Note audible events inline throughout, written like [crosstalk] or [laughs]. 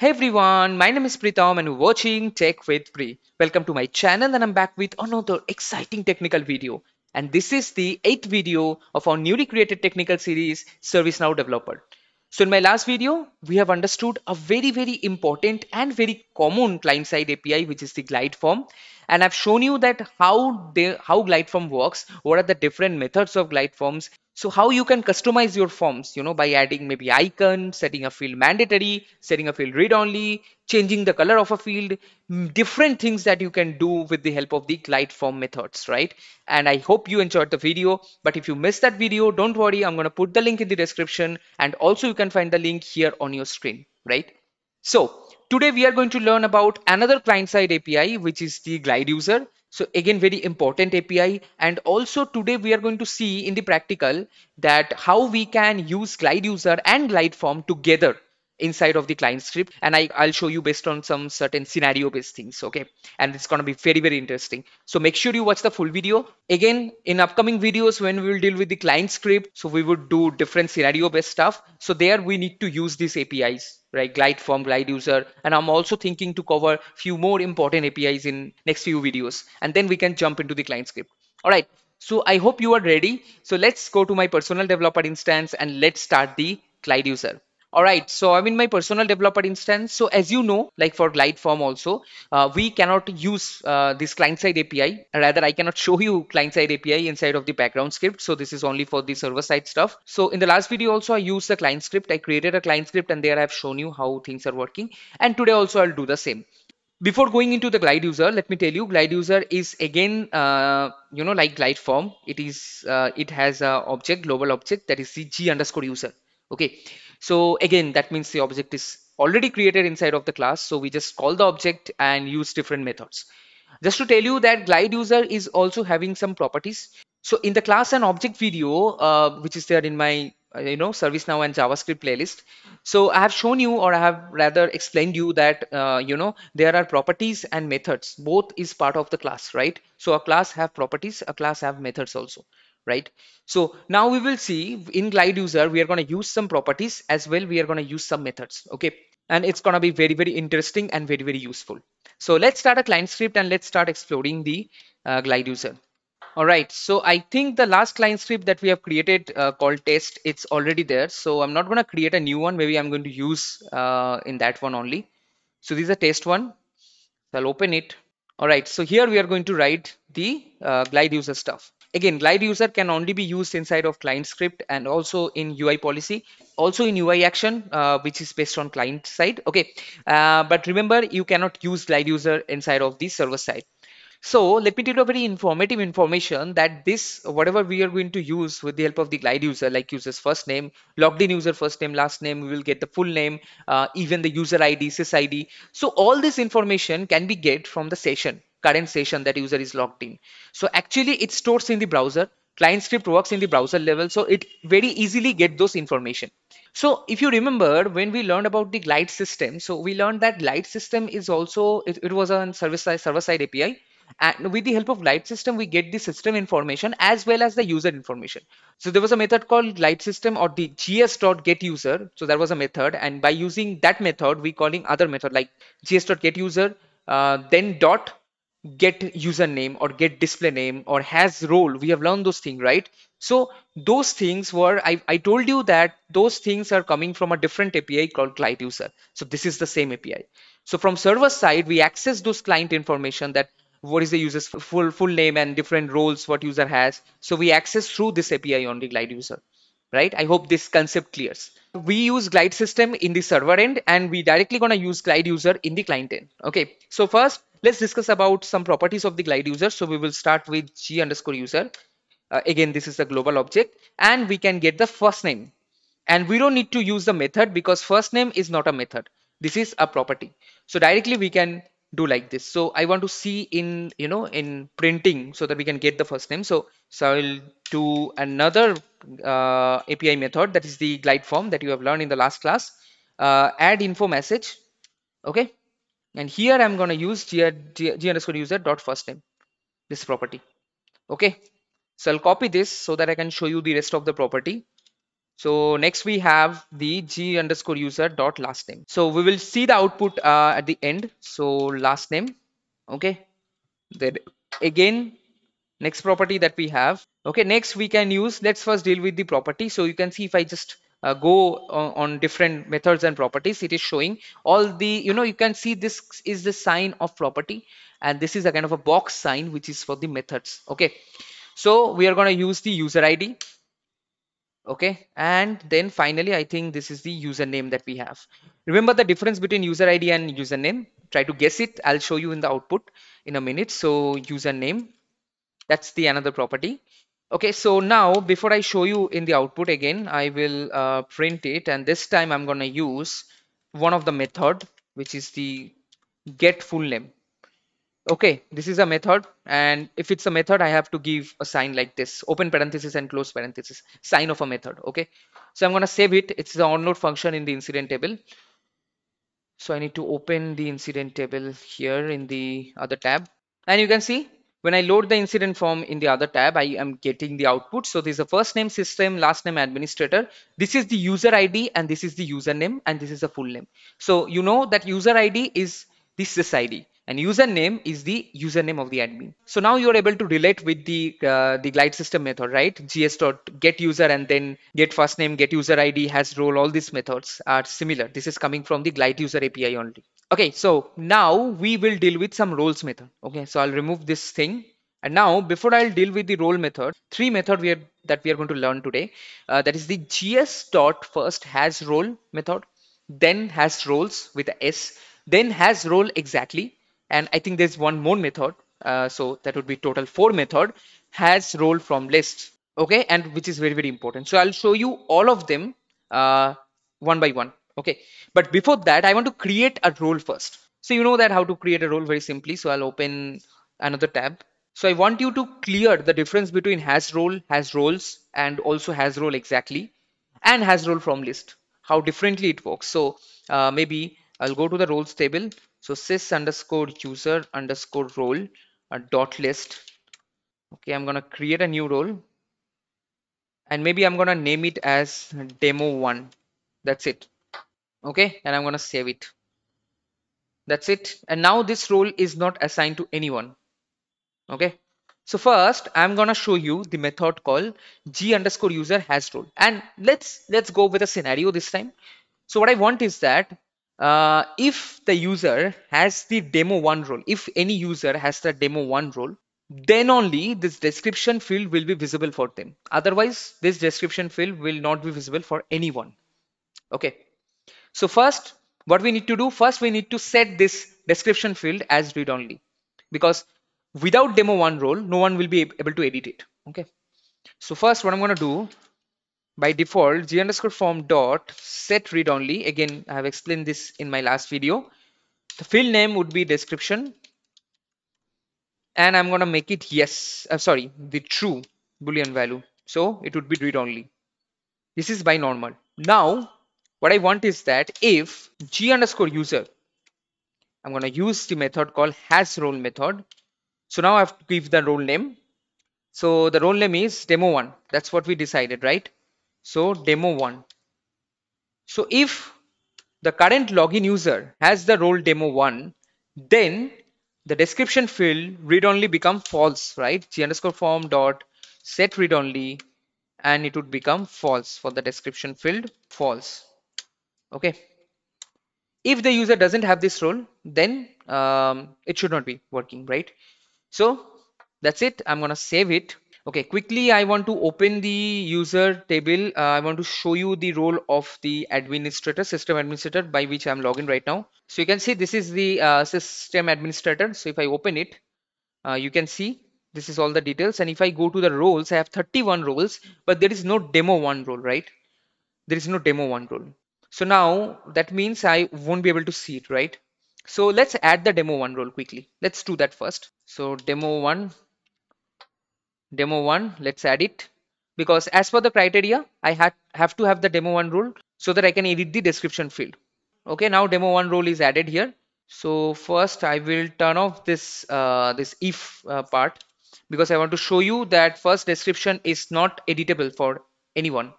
Hey everyone, my name is Pritam and you're watching Tech with Pri. Welcome to my channel and I'm back with another exciting technical video. And this is the eighth video of our newly created technical series, ServiceNow Developer. So in my last video, we have understood a very, very important and very common client-side API, which is the glide form. And I've shown you that how they, how glide form works, what are the different methods of glide forms, so how you can customize your forms, you know, by adding maybe icon, setting a field mandatory, setting a field read only, changing the color of a field, different things that you can do with the help of the glide form methods, right? And I hope you enjoyed the video. But if you missed that video, don't worry, I'm going to put the link in the description and also you can find the link here on your screen, right? So today we are going to learn about another client-side API, which is the glide user. So again, very important API. And also today we are going to see in the practical that how we can use glide user and glide form together inside of the client script and I, I'll show you based on some certain scenario based things okay? And it's going to be very very interesting. So make sure you watch the full video. Again in upcoming videos when we will deal with the client script so we would do different scenario based stuff. So there we need to use these APIs right? Glide form glide user. And i'm also thinking to cover few more important apis in next few videos. And then we can jump into the client script. All right. So i hope you are ready. So let's go to my personal developer instance and let's start the glide user all right, so I'm in my personal developer instance. So as you know, like for glide form also, uh, we cannot use uh, this client-side API. Rather, I cannot [laughs] show you client-side API inside of the background script. So this is only for the server-side stuff. So in the last video also, I used the client script. I created a client script and there I've shown you how things are working. And today also I'll do the same before going into the glide user let me tell you glide user is again uh, you know like glide form it is uh, it has a object global object that is the g underscore user okay so again, that means the object is already created inside of the class. So we just call the object and use different methods. Just to tell you that glide user is also having some properties. So in the class and object video, uh, which is there in my uh, you know ServiceNow and JavaScript playlist. So I have shown you or I have rather explained you that uh, you know there are properties and methods. Both is part of the class, right? So a class have properties, a class have methods also right? So now we will see in glide user, we are going to use some properties as well. We are going to use some methods. Okay. And it's going to be very, very interesting and very, very useful. So let's start a client script and let's start exploring the uh, glide user. All right, so I think the last client script that we have created uh, called test, it's already there. So I'm not going to create a new one. Maybe I'm going to use uh, in that one only. So this is a test one. So I'll open it. All right, so here we are going to write the uh, glide user stuff. Again, glide user can only be used inside of client script and also in UI policy, also in UI action, uh, which is based on client side. Okay, uh, but remember you cannot use glide user inside of the server side. So let me tell you a very informative information that this, whatever we are going to use with the help of the glide user, like user's first name, logged in user first name, last name, we will get the full name, uh, even the user ID, sys ID. So all this information can be get from the session current session that user is logged in. So actually it stores in the browser. Client script works in the browser level. So it very easily get those information. So if you remember when we learned about the glide system, so we learned that glide system is also, it, it was a service side, server side API. And with the help of glide system, we get the system information as well as the user information. So there was a method called glide system or the gs.getUser. So that was a method. And by using that method, we calling other method like gs.getUser, uh, then dot get username or get display name or has role. We have learned those things right? So those things were I, I told you that those things are coming from a different api called glide user. So this is the same api so from server side we access those client information that what is the user's full full name and different roles what user has. So we access through this api on the glide user right? I hope this concept clears. We use glide system in the server end and we directly going to use glide user in the client end okay? So first let's discuss about some properties of the glide user. So we will start with g underscore user. Uh, again this is a global object and we can get the first name. And we don't need to use the method because first name is not a method. This is a property. So directly we can do like this. So i want to see in you know in printing so that we can get the first name. So so i'll do another uh, api method. That is the glide form that you have learned in the last class. Uh, add info message. Okay and here i'm going to use g, g, g underscore user dot first name this property okay so i'll copy this so that i can show you the rest of the property So next we have the g underscore user dot last name. So we will see the output uh, at the end. So last name, okay. Then again, next property that we have. Okay, next we can use, let's first deal with the property. So you can see if I just uh, go on, on different methods and properties, it is showing all the, you know, you can see this is the sign of property and this is a kind of a box sign which is for the methods. Okay, so we are going to use the user ID okay? And then finally i think this is the username that we have. Remember the difference between user id and username? Try to guess it. I'll show you in the output in a minute. So username that's the another property okay so now before i show you in the output again i will uh, print it and this time i'm going to use one of the method which is the get full name. Okay this is a method and if it's a method i have to give a sign like this open parenthesis and close parenthesis sign of a method okay? So i'm going to save it it's the onload function in the incident table. So i need to open the incident table here in the other tab. And you can see when I load the incident form in the other tab, I am getting the output. So this is a first name system, last name administrator. This is the user ID and this is the username and this is the full name. So you know that user ID is the sys ID and username is the username of the admin. So now you're able to relate with the uh, the glide system method, right? gs dot get user and then get first name, get user ID, has role. All these methods are similar. This is coming from the glide user API only. Okay, so now we will deal with some roles method. Okay, so I'll remove this thing. And now before I'll deal with the role method, three method we are, that we are going to learn today. Uh, that is the gs dot first has role method, then has roles with s, then has role exactly. And I think there's one more method. Uh, so that would be total four method has role from list. Okay, and which is very, very important. So I'll show you all of them uh, one by one okay. But before that i want to create a role first. So you know that how to create a role very simply. So i'll open another tab. So i want you to clear the difference between has role has roles and also has role exactly and has role from list how differently it works. So uh, maybe i'll go to the roles table. So sys underscore user underscore role uh, dot list. Okay i'm gonna create a new role. And maybe i'm gonna name it as demo one. That's it okay and i'm going to save it. That's it. And now this role is not assigned to anyone. Okay? So first i'm going to show you the method called g underscore user has role and let's let's go with a scenario this time. So what i want is that uh, if the user has the demo one role if any user has the demo one role then only this description field will be visible for them. Otherwise this description field will not be visible for anyone. Okay so first, what we need to do, first we need to set this description field as read only because without demo one role, no one will be able to edit it. Okay. So first what I'm going to do by default g underscore form dot set read only. Again, I have explained this in my last video. The field name would be description and I'm going to make it yes, I'm uh, sorry, the true boolean value. So it would be read only. This is by normal. Now what I want is that if g underscore user, I'm going to use the method called has role method. So now I have to give the role name. So the role name is demo one. That's what we decided, right? So demo one. So if the current login user has the role demo one, then the description field read only become false, right? G underscore form dot set read only and it would become false for the description field false okay. If the user doesn't have this role then um, it should not be working right? So that's it. I'm gonna save it. Okay quickly i want to open the user table. Uh, i want to show you the role of the administrator system administrator by which i'm logging right now. So you can see this is the uh, system administrator. So if i open it uh, you can see this is all the details. And if i go to the roles i have 31 roles but there is no demo one role right? There is no demo one role so now that means I won't be able to see it, right? So let's add the demo one role quickly. Let's do that first. So demo one, demo one, let's add it because as per the criteria, I had have to have the demo one role so that I can edit the description field. Okay, now demo one role is added here. So first I will turn off this uh, this if uh, part because I want to show you that first description is not editable for anyone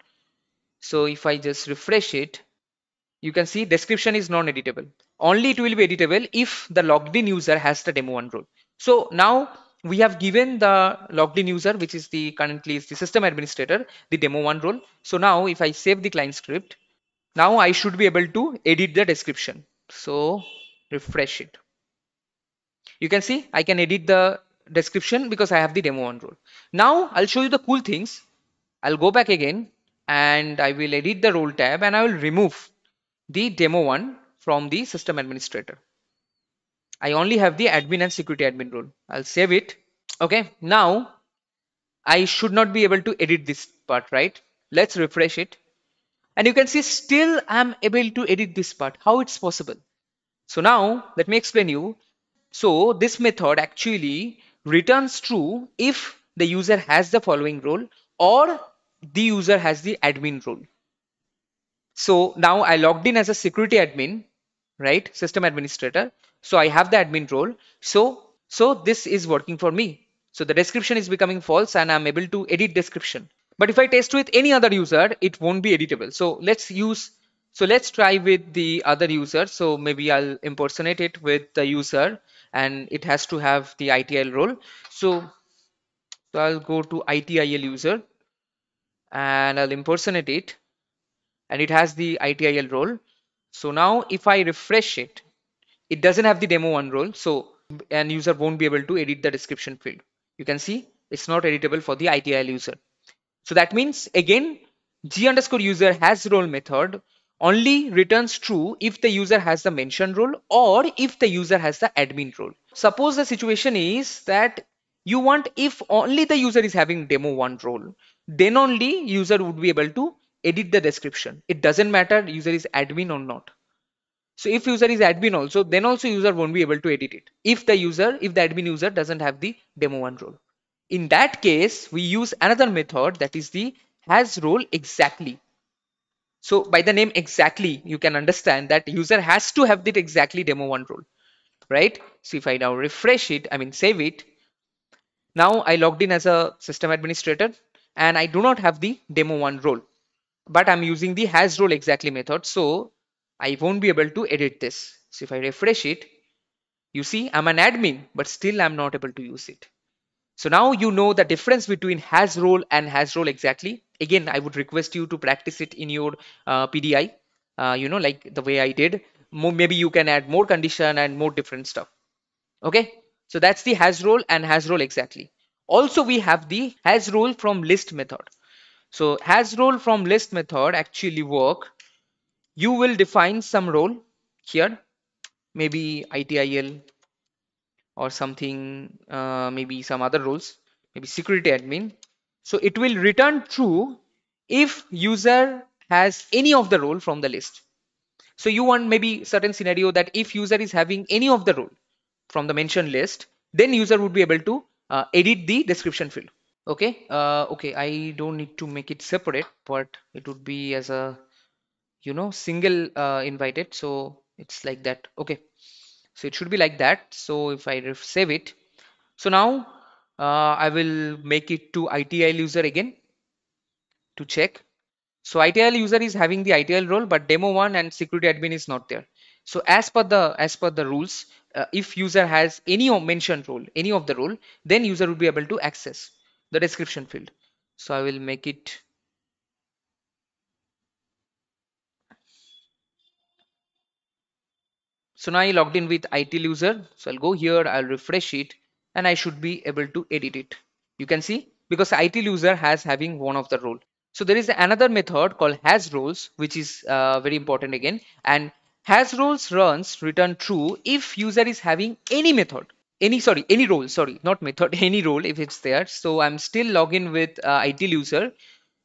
So if I just refresh it, you can see description is non-editable. Only it will be editable if the logged in user has the demo one role. So now we have given the logged in user, which is the currently is the system administrator, the demo one role. So now if I save the client script, now I should be able to edit the description. So refresh it. You can see I can edit the description because I have the demo one role. Now I'll show you the cool things. I'll go back again and I will edit the role tab and I will remove the demo one from the system administrator. I only have the admin and security admin role. I'll save it. Okay, now I should not be able to edit this part, right? Let's refresh it. And you can see still I'm able to edit this part. How it's possible? So now let me explain you. So this method actually returns true if the user has the following role or the user has the admin role. So now I logged in as a security admin, right? System administrator. So I have the admin role. So, so this is working for me. So the description is becoming false and I'm able to edit description. But if I test with any other user, it won't be editable. So let's use, so let's try with the other user. So maybe I'll impersonate it with the user and it has to have the ITIL role. So, so I'll go to ITIL user and I'll impersonate it and it has the ITIL role. So now if I refresh it, it doesn't have the demo one role. So an user won't be able to edit the description field. You can see it's not editable for the ITIL user. So that means again, G underscore user has role method only returns true if the user has the mention role or if the user has the admin role. Suppose the situation is that you want if only the user is having demo one role, then only user would be able to edit the description. It doesn't matter user is admin or not. So if user is admin also, then also user won't be able to edit it. If the user, if the admin user doesn't have the demo one role. In that case, we use another method that is the has role exactly. So by the name exactly, you can understand that user has to have the exactly demo one role, right? So if I now refresh it, I mean save it. Now I logged in as a system administrator and I do not have the demo one role but I'm using the has role exactly method. So I won't be able to edit this. So if I refresh it, you see I'm an admin, but still I'm not able to use it. So now you know the difference between has role and has role exactly. Again, I would request you to practice it in your uh, PDI, uh, you know, like the way I did. Maybe you can add more condition and more different stuff. Okay, so that's the has role and has role exactly. Also, we have the has role from list method. So has role from list method actually work. You will define some role here, maybe ITIL or something, uh, maybe some other roles, maybe security admin. So it will return true if user has any of the role from the list. So you want maybe certain scenario that if user is having any of the role from the mentioned list, then user would be able to uh, edit the description field okay uh, okay I don't need to make it separate but it would be as a you know single uh, invited so it's like that. Okay so it should be like that. So if I save it so now uh, I will make it to ITIL user again to check. So ITIL user is having the ITIL role but demo one and security admin is not there. So as per the as per the rules uh, if user has any mentioned role any of the role then user will be able to access the description field. So I will make it so now I logged in with ITIL user. So I'll go here I'll refresh it and I should be able to edit it. You can see? Because ITIL user has having one of the role. So there is another method called has roles which is uh, very important again. And has roles runs return true if user is having any method any sorry any role sorry not method [laughs] any role if it's there. So i'm still login with uh, ITIL user.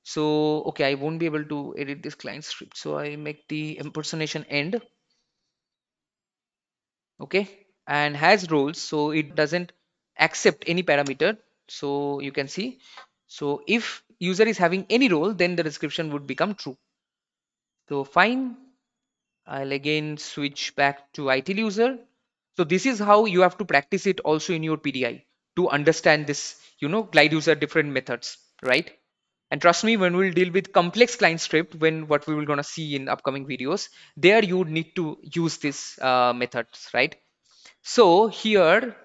So okay i won't be able to edit this client script. So i make the impersonation end. Okay? And has roles so it doesn't accept any parameter. So you can see. So if user is having any role then the description would become true. So fine. I'll again switch back to ITIL user so this is how you have to practice it also in your PDI to understand this, you know, glide user different methods, right? And trust me, when we'll deal with complex client script, when what we will gonna see in upcoming videos, there you need to use these uh, methods, right? So here,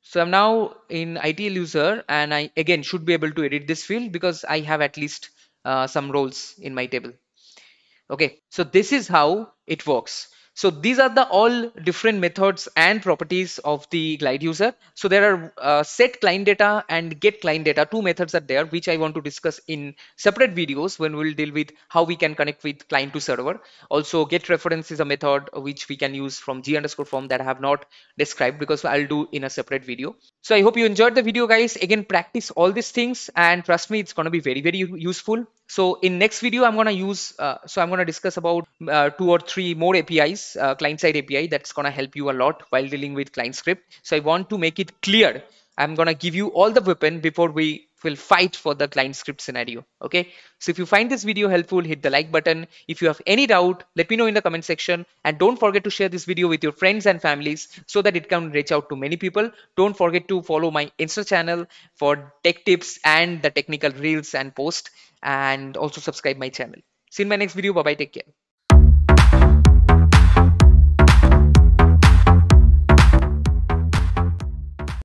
so I'm now in ITIL user and I again should be able to edit this field because I have at least uh, some roles in my table. Okay, so this is how it works. So these are the all different methods and properties of the glide user. So there are uh, set client data and get client data. Two methods are there, which I want to discuss in separate videos when we'll deal with how we can connect with client to server. Also get reference is a method which we can use from g underscore form that I have not described because I'll do in a separate video. So I hope you enjoyed the video guys. Again, practice all these things and trust me, it's going to be very, very useful. So in next video, I'm going to use, uh, so I'm going to discuss about uh, two or three more APIs, uh, client-side API that's going to help you a lot while dealing with client script. So I want to make it clear. I'm going to give you all the weapon before we will fight for the client script scenario. Okay. So if you find this video helpful, hit the like button. If you have any doubt, let me know in the comment section. And don't forget to share this video with your friends and families so that it can reach out to many people. Don't forget to follow my Insta channel for tech tips and the technical reels and posts and also subscribe my channel. See you in my next video. Bye bye. Take care.